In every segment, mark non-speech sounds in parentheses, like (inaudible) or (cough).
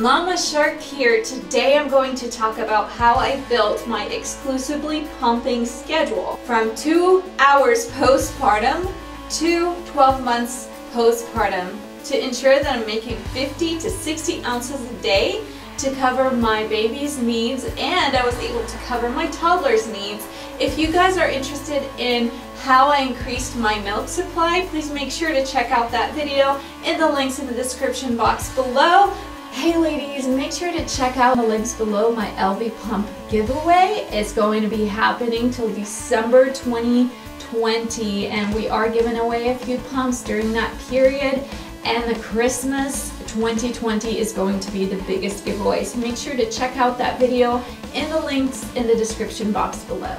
Mama Shark here. Today I'm going to talk about how I built my exclusively pumping schedule from 2 hours postpartum to 12 months postpartum to ensure that I'm making 50 to 60 ounces a day to cover my baby's needs and I was able to cover my toddler's needs. If you guys are interested in how I increased my milk supply, please make sure to check out that video in the links in the description box below. Hey ladies, make sure to check out the links below my Elvie Pump giveaway. It's going to be happening till December 2020 and we are giving away a few pumps during that period and the Christmas 2020 is going to be the biggest giveaway. So make sure to check out that video in the links in the description box below.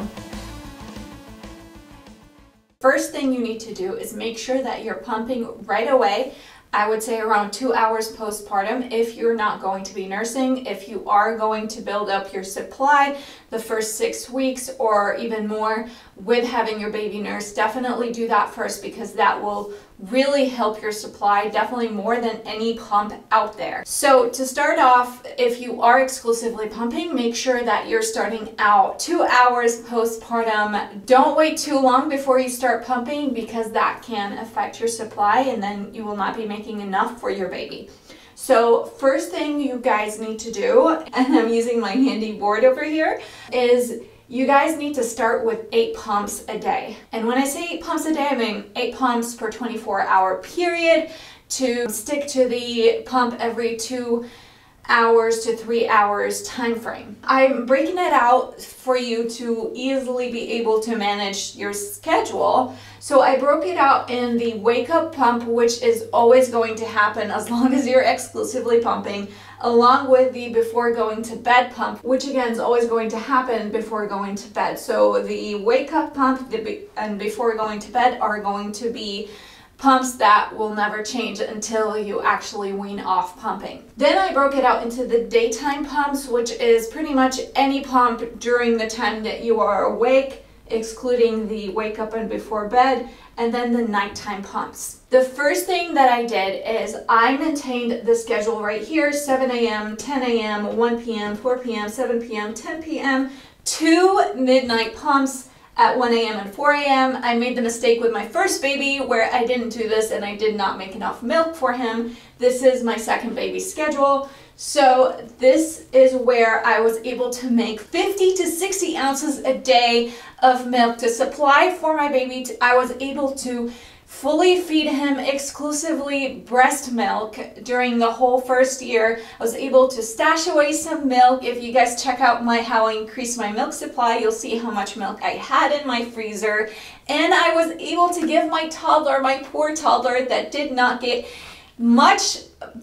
First thing you need to do is make sure that you're pumping right away. I would say around two hours postpartum if you're not going to be nursing. If you are going to build up your supply the first six weeks or even more with having your baby nurse, definitely do that first because that will really help your supply, definitely more than any pump out there. So to start off, if you are exclusively pumping, make sure that you're starting out two hours postpartum. Don't wait too long before you start pumping because that can affect your supply and then you will not be making enough for your baby. So first thing you guys need to do, (laughs) and I'm using my handy board over here, is you guys need to start with eight pumps a day. And when I say eight pumps a day, I mean eight pumps per 24 hour period to stick to the pump every two hours to three hours time frame. I'm breaking it out for you to easily be able to manage your schedule. So I broke it out in the wake up pump, which is always going to happen as long as you're exclusively pumping, along with the before going to bed pump, which again is always going to happen before going to bed. So the wake up pump and before going to bed are going to be pumps that will never change until you actually wean off pumping. Then I broke it out into the daytime pumps, which is pretty much any pump during the time that you are awake, excluding the wake up and before bed, and then the nighttime pumps. The first thing that I did is I maintained the schedule right here, 7 a.m., 10 a.m., 1 p.m., 4 p.m., 7 p.m., 10 p.m., two midnight pumps, at 1 a.m. and 4 a.m. I made the mistake with my first baby where I didn't do this and I did not make enough milk for him. This is my second baby schedule. So this is where I was able to make 50 to 60 ounces a day of milk to supply for my baby. I was able to fully feed him exclusively breast milk during the whole first year. I was able to stash away some milk. If you guys check out my how I increased my milk supply, you'll see how much milk I had in my freezer. And I was able to give my toddler, my poor toddler that did not get much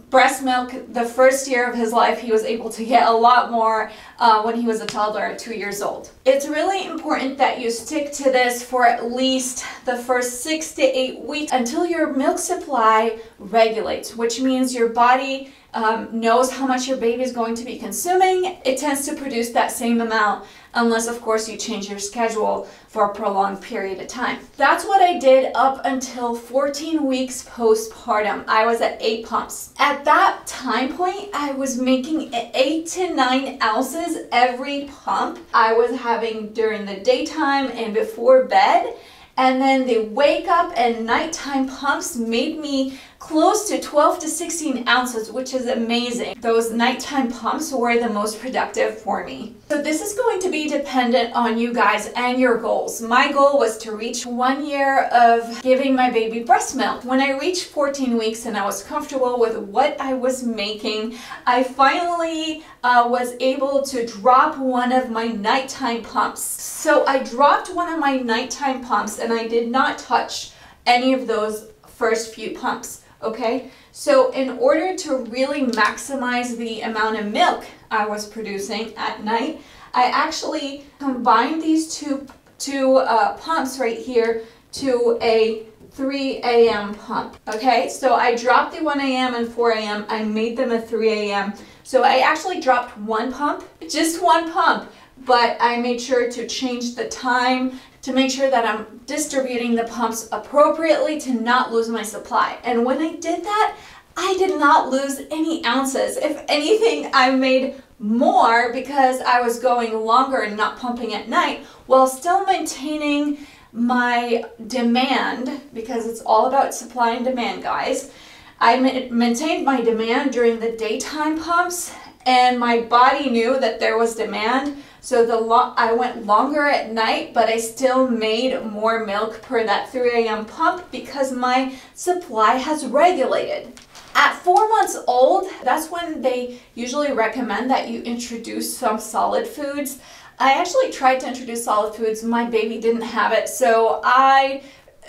breast milk the first year of his life he was able to get a lot more uh, when he was a toddler at two years old it's really important that you stick to this for at least the first six to eight weeks until your milk supply regulates which means your body um, knows how much your baby is going to be consuming it tends to produce that same amount unless of course you change your schedule for a prolonged period of time. That's what I did up until 14 weeks postpartum. I was at 8 pumps. At that time point, I was making 8 to 9 ounces every pump I was having during the daytime and before bed. And then the wake up and nighttime pumps made me close to 12 to 16 ounces, which is amazing. Those nighttime pumps were the most productive for me. So this is going to be dependent on you guys and your goals. My goal was to reach one year of giving my baby breast milk. When I reached 14 weeks and I was comfortable with what I was making, I finally uh, was able to drop one of my nighttime pumps. So I dropped one of my nighttime pumps and I did not touch any of those first few pumps okay? So in order to really maximize the amount of milk I was producing at night, I actually combined these two, two uh, pumps right here to a 3 a.m. pump, okay? So I dropped the 1 a.m. and 4 a.m. I made them a 3 a.m. So I actually dropped one pump, just one pump, but I made sure to change the time to make sure that I'm distributing the pumps appropriately to not lose my supply. And when I did that, I did not lose any ounces. If anything, I made more because I was going longer and not pumping at night while still maintaining my demand because it's all about supply and demand, guys. I maintained my demand during the daytime pumps and my body knew that there was demand. So the lo- I went longer at night, but I still made more milk per that 3 a.m. pump because my supply has regulated. At four months old, that's when they usually recommend that you introduce some solid foods. I actually tried to introduce solid foods. My baby didn't have it, so I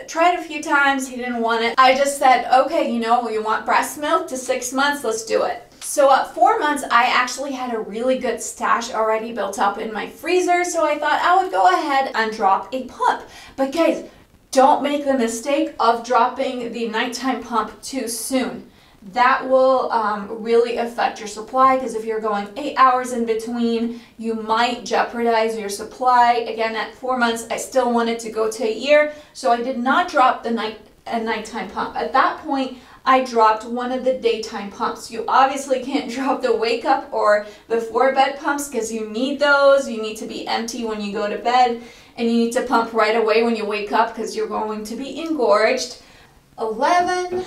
tried a few times. He didn't want it. I just said, okay, you know, you want breast milk to six months, let's do it. So at four months, I actually had a really good stash already built up in my freezer, so I thought I would go ahead and drop a pump. But guys, don't make the mistake of dropping the nighttime pump too soon that will um, really affect your supply because if you're going eight hours in between, you might jeopardize your supply. Again, at four months, I still wanted to go to a year, so I did not drop the night a nighttime pump. At that point, I dropped one of the daytime pumps. You obviously can't (laughs) drop the wake up or before bed pumps because you need those. You need to be empty when you go to bed and you need to pump right away when you wake up because you're going to be engorged. 11,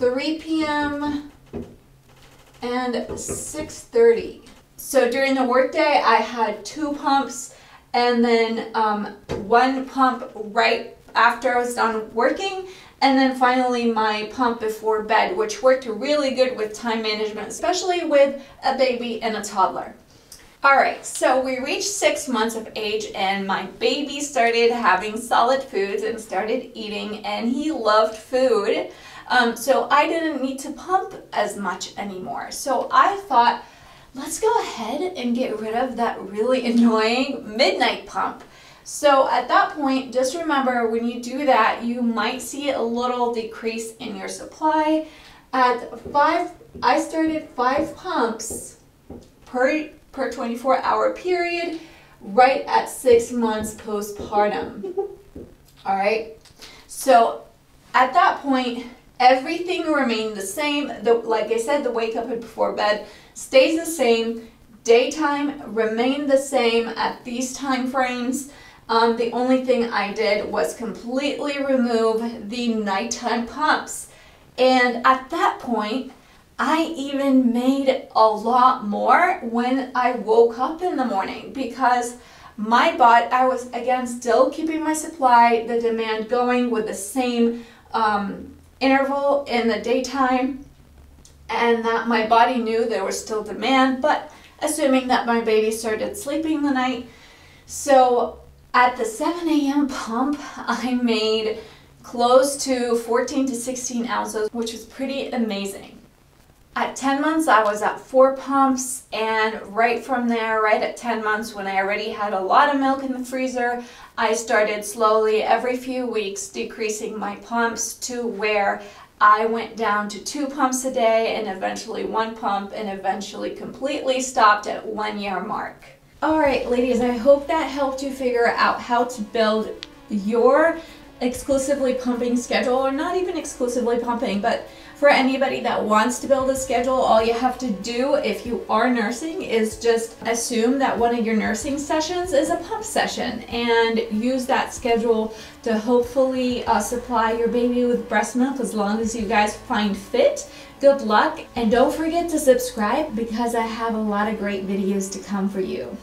3 p.m. and 6.30. So during the workday, I had two pumps and then um, one pump right after I was done working and then finally my pump before bed, which worked really good with time management, especially with a baby and a toddler. All right, so we reached six months of age and my baby started having solid foods and started eating and he loved food. Um, so I didn't need to pump as much anymore. So I thought, let's go ahead and get rid of that really (laughs) annoying midnight pump. So at that point, just remember when you do that, you might see a little decrease in your supply. At five, I started five pumps per, per 24 hour period right at six months postpartum. (laughs) All right. So at that point, Everything remained the same. The, like I said, the wake up and before bed stays the same. Daytime remained the same at these time frames. Um, the only thing I did was completely remove the nighttime pumps. And at that point, I even made a lot more when I woke up in the morning because my body, I was again still keeping my supply, the demand going with the same um, interval in the daytime and that my body knew there was still demand, but assuming that my baby started sleeping the night. So at the 7 a.m. pump, (laughs) I made close to 14 to 16 ounces, which was pretty amazing. At 10 months, I was at four pumps, and right from there, right at 10 months, when I already had a lot of milk in the freezer, I started slowly every few weeks decreasing my pumps to where I went down to two pumps a day and eventually one pump and eventually completely stopped at one year mark. All right, ladies, I hope that helped you figure out how to build your exclusively pumping schedule, or not even exclusively pumping, but for anybody that wants to build a schedule, all you have to do if you are nursing is just assume that one of your nursing sessions is a pump session and use that schedule to hopefully uh, supply your baby with breast milk as long as you guys find fit. Good luck and don't forget to subscribe because I have a lot of great videos to come for you.